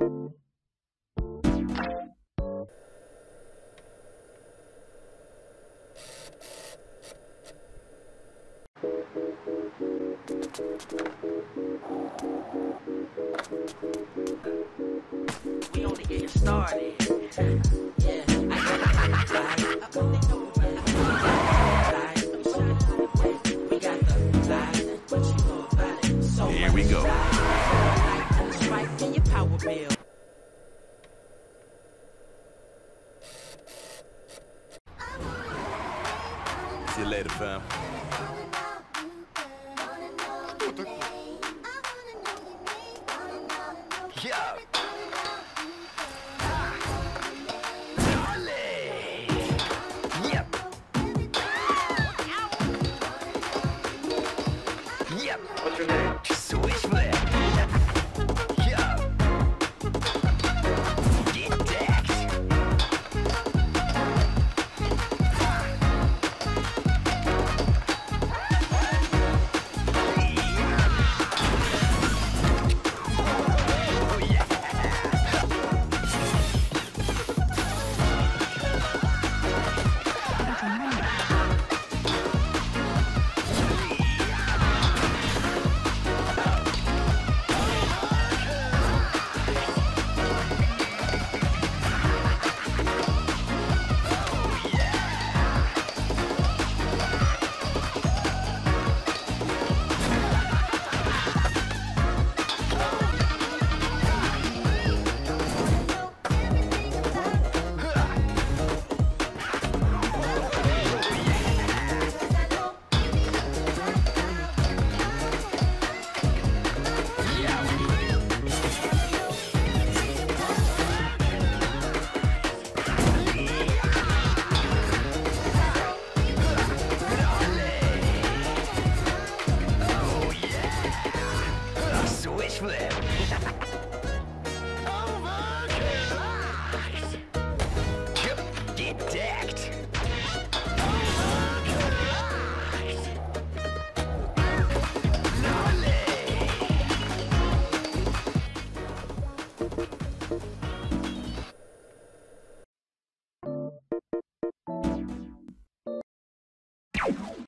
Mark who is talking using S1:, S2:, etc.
S1: We only getting started. Yeah,
S2: See you later, fam.
S3: Yeah. Yep. Yep. What's your name? for them.